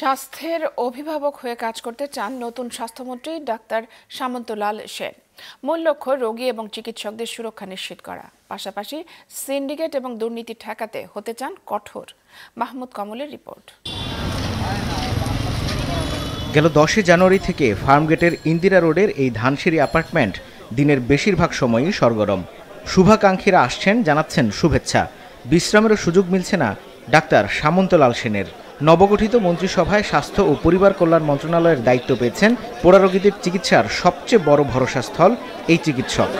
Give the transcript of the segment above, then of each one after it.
স্বাস্থ্যের অভিভাবক হয়ে কাজ করতে চান নতুন স্বাস্থ্যমন্ত্রী ডাক্তার সামন্তলাল সেন। মূল লক্ষ্য রোগী এবং চিকিৎসকদের সুরক্ষা নিশ্চিত করা। পাশাপাশি সিন্ডিকেট এবং দুর্নীতি ঠেকাতে হতে চান কঠোর। মাহমুদ কমলের রিপোর্ট। গেল দশই জানুয়ারি থেকে ফার্মগেটের ইন্দিরা রোডের এই ধানসিঁড়ি অ্যাপার্টমেন্ট দিনের বেশিরভাগ সময়ই সরগরম। শুভাকাঙ্ক্ষীরা আসছেন, জানাচ্ছেন শুভেচ্ছা। বিশ্রামেরও সুযোগ মিলছে না ডাক্তার সামন্তলাল সেনের। নবগঠিত মন্ত্রিসভায় স্বাস্থ্য ও পরিবার কল্যাণ মন্ত্রণালয়ের দায়িত্ব পেয়েছেন পোড়ারোগীদের চিকিৎসার সবচেয়ে বড় ভরসাস্থল এই চিকিৎসক।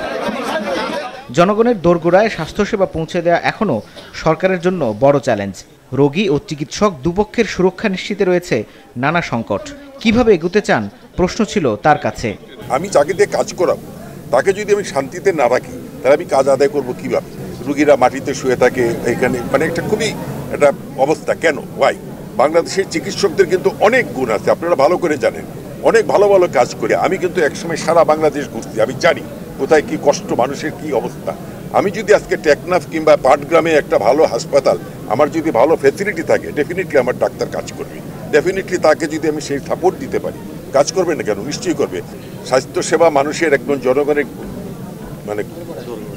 জনগণের দোরগোড়ায় স্বাস্থ্যসেবা পৌঁছে দেওয়া এখনও সরকারের জন্য বড় চ্যালেঞ্জ। রোগী ও চিকিৎসক দুপক্ষের সুরক্ষা নিশ্চিতে রয়েছে নানা সংকট। কীভাবে এগোতে চান? প্রশ্ন ছিল তার কাছে। আমি যাকে দিয়ে কাজ করাবো, তাকে যদি আমি শান্তিতে না রাখি, তাহলে আমি কাজ আদায় করব কীভাবে? রুগীরা মাটিতে শুয়ে থাকে, এখানে মানে একটা খুবই একটা অবস্থা। কেন? ওয়াই বাংলাদেশের চিকিৎসকদের কিন্তু অনেক গুণ আছে, আপনারা ভালো করে জানেন। অনেক ভালো ভালো কাজ করে আমি কিন্তু একসময় সারা বাংলাদেশ ঘুরছি, আমি জানি কোথায় কি কষ্ট, মানুষের কি অবস্থা। আমি যদি আজকে টেকনাফ কিংবা পাটগ্রামে একটা ভালো হাসপাতাল, আমার যদি ভালো ফেসিলিটি থাকে ডেফিনেটলি আমার ডাক্তার কাজ করবে। ডেফিনেটলি তাকে যদি আমি সেই সাপোর্ট দিতে পারি, কাজ করবে না কেন? নিশ্চয়ই করবে। স্বাস্থ্যসেবা মানুষের একদম জনগণের মানে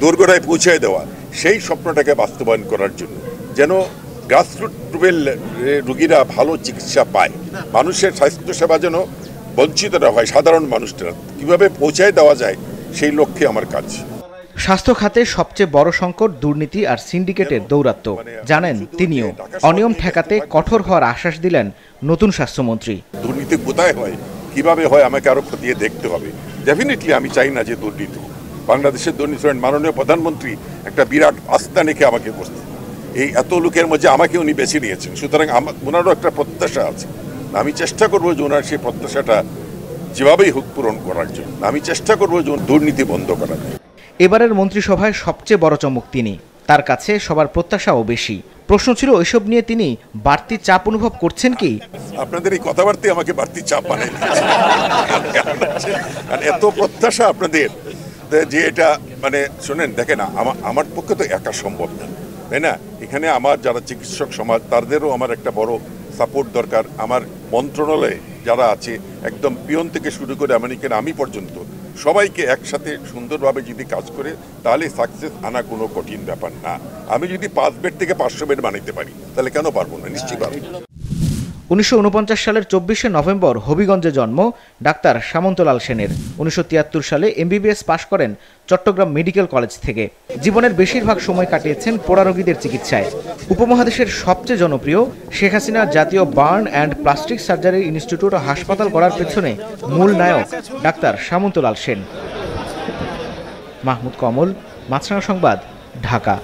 দোরগোড়ায় পৌঁছে দেওয়া, সেই স্বপ্নটাকে বাস্তবায়ন করার জন্য। যেন গ্রাসরুট লেভেল রুগীরা ভালো চিকিৎসা পায়। মানুষের স্বাস্থ্যসেবা যেন বঞ্চিত না হয় সাধারণ মানুষরা কীভাবে পৌঁছায় দেওয়া যায় সেই লক্ষ্যে আমার কাজ। স্বাস্থ্য খাতে সবচেয়ে বড় সংকট দুর্নীতি আর সিন্ডিকেটের দৌরাত্ম্য জানেন তিনিও অনিয়ম ঠেকাতে কঠোর হওয়ার আশ্বাস দিলেন নতুন স্বাস্থ্যমন্ত্রী। দুর্নীতি কোথায় হয়? কীভাবে হয়? আমাকে আরও খতিয়ে দেখতে হবে। ডেফিনেটলি আমি চাই না যে দুর্নীতি বাংলাদেশের দুর্নীতি মাননীয় প্রধানমন্ত্রী একটা বিরাট আস্থা রেখে আমাকে বসতে এই এত লোকের মধ্যে আমাকে উনি বেছে নিয়েছেন। সুতরাং আমার ওনারও একটা প্রত্যাশা আছে। আমি চেষ্টা করব যে ওনার সেই প্রত্যাশাটা যেভাবেই হোক পূরণ করার জন্য। আমি চেষ্টা করব যে দুর্নীতি বন্ধ করার এবারের মন্ত্রিসভায় সবচেয়ে বড় চমক তিনি। তার কাছে সবার প্রত্যাশাও বেশি। প্রশ্ন ছিল ওইসব নিয়ে তিনি বাড়তি চাপ অনুভব করছেন কি? আপনাদের এই কথাবার্তায় আমাকে বাড়তি চাপ বানাই। কারণ এত প্রত্যাশা আপনাদের যে এটা মানে শোনেন দেখেন আমার আমার পক্ষে তো একা সম্ভব না। তাই না? এখানে আমার যারা চিকিৎসক সমাজ, তাদেরও আমার একটা বড় সাপোর্ট দরকার। আমার মন্ত্রণালয়ে যারা আছে, একদম পিয়ন থেকে শুরু করে আমেরিকান আমি পর্যন্ত, সবাইকে একসাথে সুন্দরভাবে যদি কাজ করে, তাহলে সাকসেস আনা কোনো কঠিন ব্যাপার না। আমি যদি পাঁচ বেড থেকে পাঁচশো বেড বানাইতে পারি, তাহলে কেন পারব না? নিশ্চয়ই পারব উনিশশো উনপঞ্চাশ সালের চব্বিশে নভেম্বর হবিগঞ্জে জন্ম ডাক্তার সামন্তলাল সেনের। উনিশশো তিয়াত্তর সালে এমবিবিএস পাশ করেন চট্টগ্রাম মেডিকেল কলেজ থেকে। জীবনের বেশিরভাগ সময় কাটিয়েছেন পোড়া রোগীদের চিকিৎসায়। উপমহাদেশের সবচেয়ে জনপ্রিয় শেখ হাসিনা জাতীয় burn and plastic surgery institute ও হাসপাতাল করার পেছনে মূল নায়ক ডাক্তার সামন্তলাল সেন। মাহমুদ কমল, মাছরাঙা সংবাদ, ঢাকা।